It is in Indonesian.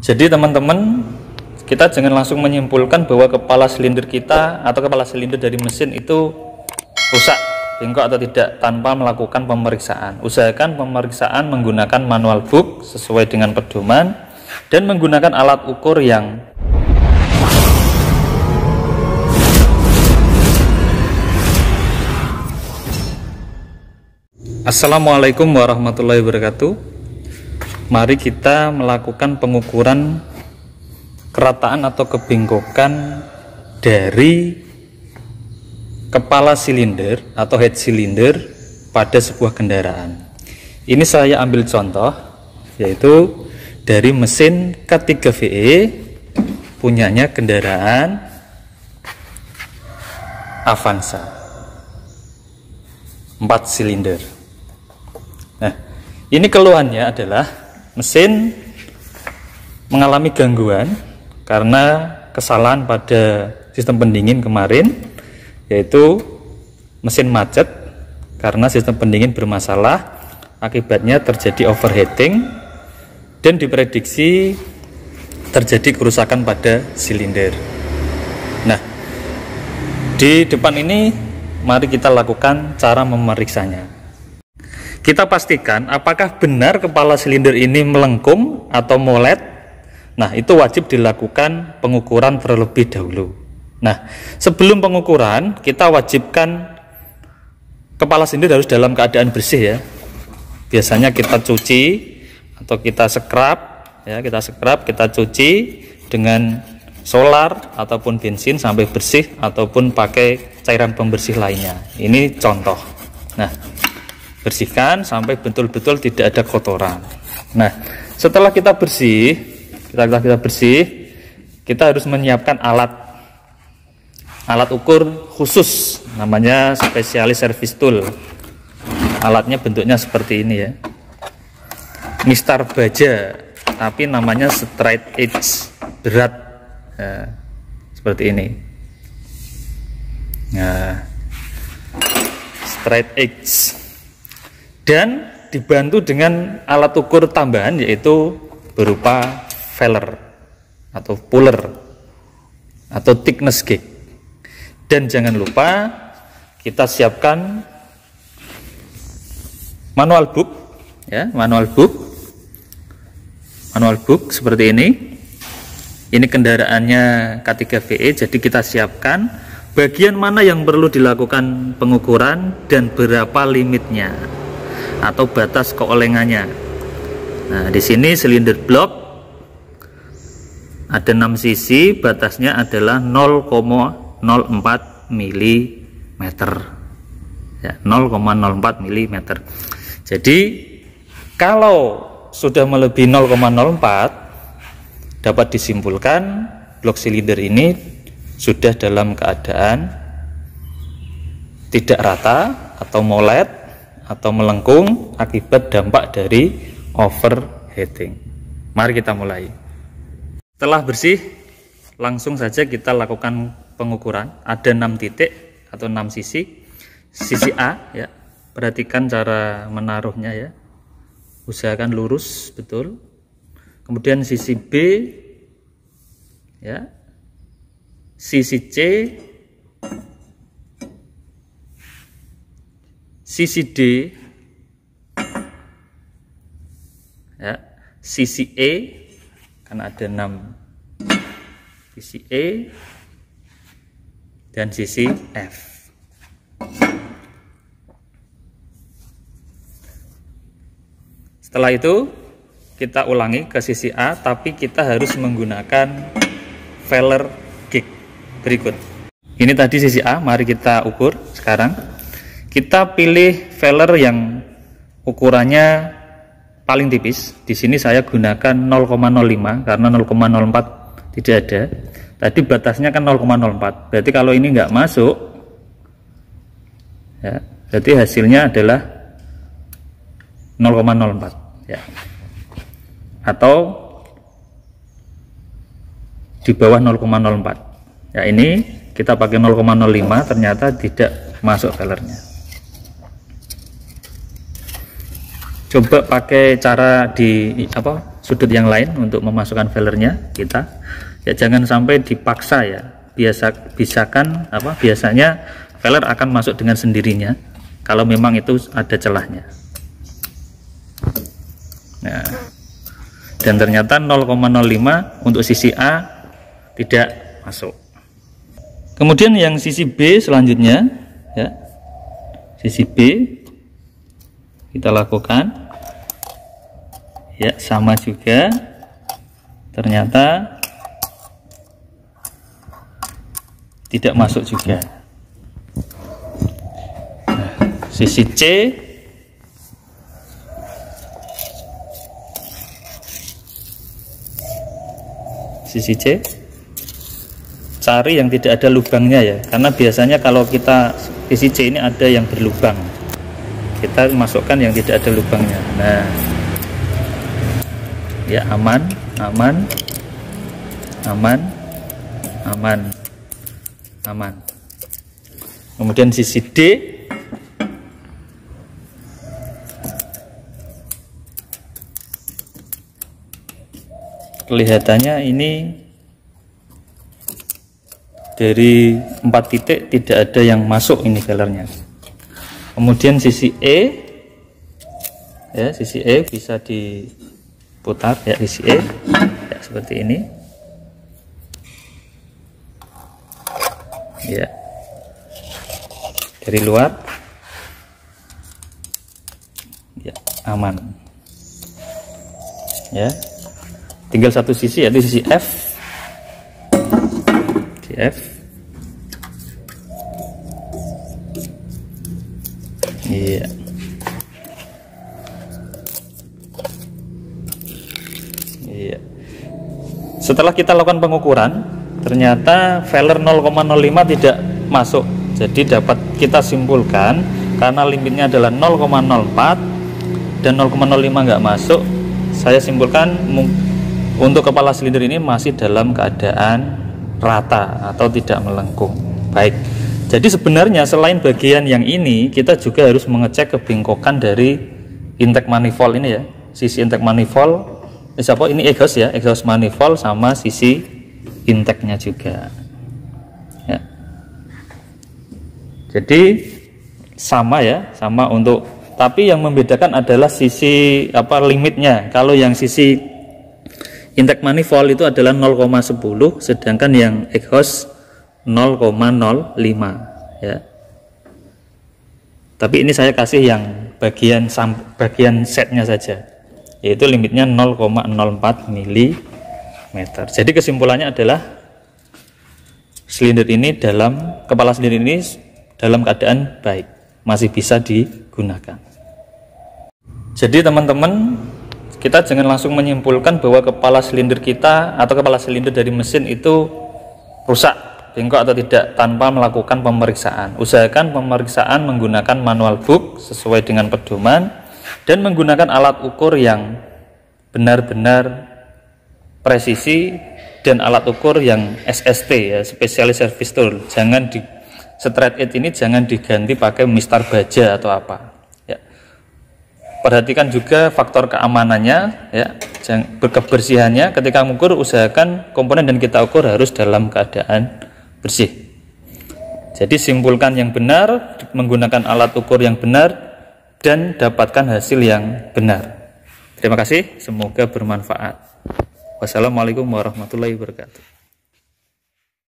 Jadi teman-teman, kita jangan langsung menyimpulkan bahwa kepala silinder kita atau kepala silinder dari mesin itu rusak, bengkok atau tidak tanpa melakukan pemeriksaan. Usahakan pemeriksaan menggunakan manual book sesuai dengan pedoman dan menggunakan alat ukur yang Assalamualaikum warahmatullahi wabarakatuh mari kita melakukan pengukuran kerataan atau kebengkokan dari kepala silinder atau head cylinder pada sebuah kendaraan. Ini saya ambil contoh yaitu dari mesin K3VE punyanya kendaraan Avanza 4 silinder. Nah, ini keluhannya adalah mesin mengalami gangguan karena kesalahan pada sistem pendingin kemarin yaitu mesin macet karena sistem pendingin bermasalah. Akibatnya terjadi overheating dan diprediksi terjadi kerusakan pada silinder. Nah di depan ini mari kita lakukan cara memeriksanya kita pastikan apakah benar kepala silinder ini melengkung atau molet. Nah, itu wajib dilakukan pengukuran terlebih dahulu. Nah, sebelum pengukuran, kita wajibkan kepala silinder harus dalam keadaan bersih ya. Biasanya kita cuci atau kita scrub ya, kita scrub, kita cuci dengan solar ataupun bensin sampai bersih ataupun pakai cairan pembersih lainnya. Ini contoh. Nah, bersihkan sampai betul-betul tidak ada kotoran. Nah setelah kita bersih setelah kita bersih kita harus menyiapkan alat. Alat ukur khusus namanya spesialis service tool. Alatnya bentuknya seperti ini ya. Mistar baja tapi namanya straight edge berat. Nah, seperti ini. Nah straight edge dan dibantu dengan alat ukur tambahan yaitu berupa failer atau puller atau thickness gauge dan jangan lupa kita siapkan manual book ya manual book. Manual book seperti ini. Ini kendaraannya K3VE jadi kita siapkan bagian mana yang perlu dilakukan pengukuran dan berapa limitnya atau batas keolengannya. Nah, di sini silinder blok ada 6 sisi, batasnya adalah 0,04 mm. Ya, 0,04 mm. Jadi kalau sudah melebihi 0,04 dapat disimpulkan blok silinder ini sudah dalam keadaan tidak rata atau molet atau melengkung akibat dampak dari overheating. Mari kita mulai. Setelah bersih, langsung saja kita lakukan pengukuran. Ada 6 titik atau 6 sisi. Sisi A ya. Perhatikan cara menaruhnya ya. Usahakan lurus betul. Kemudian sisi B ya. Sisi C sisi D. Ya sisi E karena ada 6 sisi E dan sisi F. Setelah itu kita ulangi ke sisi A tapi kita harus menggunakan failer gig berikut. Ini tadi sisi A mari kita ukur sekarang kita pilih failer yang ukurannya paling tipis. Di sini saya gunakan 0,05 karena 0,04 tidak ada. Tadi batasnya kan 0,04. Berarti kalau ini nggak masuk, ya, berarti hasilnya adalah 0,04. Ya. Atau di bawah 0,04. Ya ini kita pakai 0,05 ternyata tidak masuk failernya. Coba pakai cara di apa sudut yang lain untuk memasukkan failernya kita. Ya jangan sampai dipaksa ya. Biasa bisakan apa biasanya failer akan masuk dengan sendirinya kalau memang itu ada celahnya. Nah dan ternyata 0,05 untuk sisi A tidak masuk. Kemudian yang sisi B selanjutnya ya sisi B kita lakukan. Ya sama juga. Ternyata tidak masuk juga. Nah, sisi C. Sisi C. Cari yang tidak ada lubangnya ya. Karena biasanya kalau kita sisi C ini ada yang berlubang kita masukkan yang tidak ada lubangnya. Nah. Ya aman aman aman aman aman. Kemudian sisi D. Kelihatannya ini dari empat titik tidak ada yang masuk ini filternya kemudian sisi E ya sisi E bisa diputar ya sisi E ya, seperti ini. Ya. Dari luar. Ya aman. Ya. Tinggal satu sisi yaitu sisi F. Di F iya. Iya. Setelah kita lakukan pengukuran ternyata failer 0,05 tidak masuk. Jadi dapat kita simpulkan karena limitnya adalah 0,04 dan 0,05 nggak masuk saya simpulkan untuk kepala silinder ini masih dalam keadaan rata atau tidak melengkung. Baik jadi sebenarnya selain bagian yang ini kita juga harus mengecek kebengkokan dari intake manifold ini ya. Sisi intake manifold eh, siapa? Ini exhaust ya exhaust manifold sama sisi intake-nya juga. Ya. Jadi sama ya sama untuk tapi yang membedakan adalah sisi apa limitnya. Kalau yang sisi intake manifold itu adalah 0,10 sedangkan yang exhaust 0,05 ya. Tapi ini saya kasih yang bagian bagian setnya saja yaitu limitnya 0,04 mm jadi kesimpulannya adalah silinder ini dalam kepala silinder ini dalam keadaan baik masih bisa digunakan. Jadi teman-teman kita jangan langsung menyimpulkan bahwa kepala silinder kita atau kepala silinder dari mesin itu rusak, bengkok atau tidak tanpa melakukan pemeriksaan. Usahakan pemeriksaan menggunakan manual book sesuai dengan pedoman dan menggunakan alat ukur yang benar-benar presisi dan alat ukur yang SST ya, Specialist Service Tool. Jangan di straight edge ini jangan diganti pakai mistar baja atau apa perhatikan juga faktor keamanannya ya kebersihannya ketika mengukur usahakan komponen dan kita ukur harus dalam keadaan bersih. Jadi simpulkan yang benar menggunakan alat ukur yang benar dan dapatkan hasil yang benar. Terima kasih semoga bermanfaat. Wassalamualaikum warahmatullahi wabarakatuh